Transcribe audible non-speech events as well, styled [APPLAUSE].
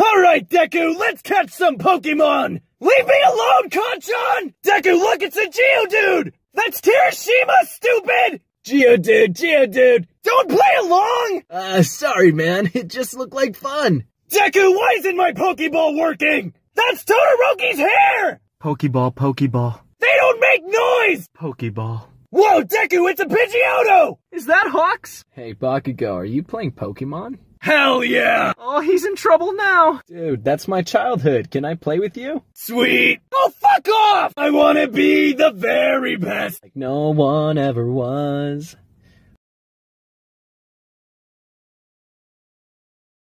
Alright, Deku, let's catch some Pokemon! Leave me alone, Kacchan! Deku, look, it's a Geodude! That's Kirishima, stupid! Geodude, Geodude, don't play along! Uh, sorry, man. [LAUGHS] It just looked like fun. Deku, why isn't my Pokeball working? That's Todoroki's hair! Pokeball, Pokeball, They don't make noise! Pokeball. Whoa, Deku, it's a Pidgeotto! Is that Hawks? Hey, Bakugo, are you playing Pokemon? Hell yeah! Oh, he's in trouble now. Dude, that's my childhood. Can I play with you? Sweet! Oh, fuck off! I wanna be the very best! Like no one ever was.